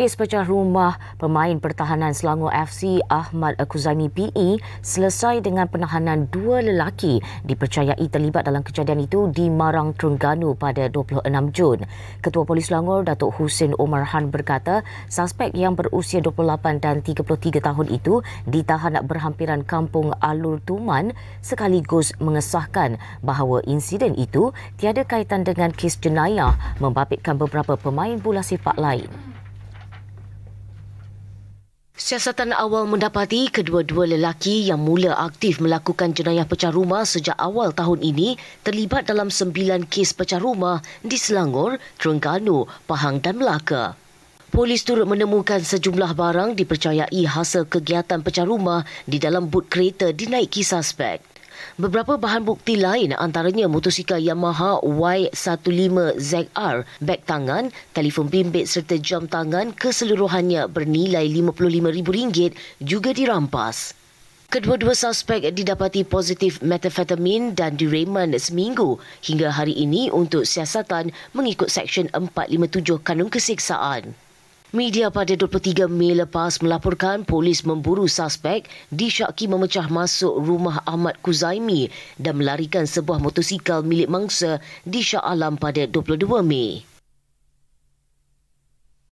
Kes pecah rumah pemain pertahanan Selangor FC Ahmad Kuzaimi PE selesai dengan penahanan dua lelaki dipercayai terlibat dalam kejadian itu di Marang Terengganu pada 26 Jun. Ketua Polis Selangor Datuk Husin Omar Han berkata suspek yang berusia 28 dan 33 tahun itu ditahan berhampiran kampung Alur Tuman sekaligus mengesahkan bahawa insiden itu tiada kaitan dengan kes jenayah membabitkan beberapa pemain bola sepak lain. Siasatan awal mendapati kedua-dua lelaki yang mula aktif melakukan jenayah pecah rumah sejak awal tahun ini terlibat dalam sembilan kes pecah rumah di Selangor, Terengganu, Pahang dan Melaka. Polis turut menemukan sejumlah barang dipercayai hasil kegiatan pecah rumah di dalam but kereta dinaiki suspek. Beberapa bahan bukti lain antaranya motosikal Yamaha Y15ZR, beg tangan, telefon bimbit serta jam tangan keseluruhannya bernilai RM55,000 juga dirampas. Kedua-dua suspek didapati positif metafetamin dan direman seminggu hingga hari ini untuk siasatan mengikut Seksyen 457 Kanun Keseksaan. Media pada 23 Mei lepas melaporkan polis memburu suspek disyaki memecah masuk rumah Ahmad Kuzaimi dan melarikan sebuah motosikal milik mangsa di Shah Alam pada 22 Mei.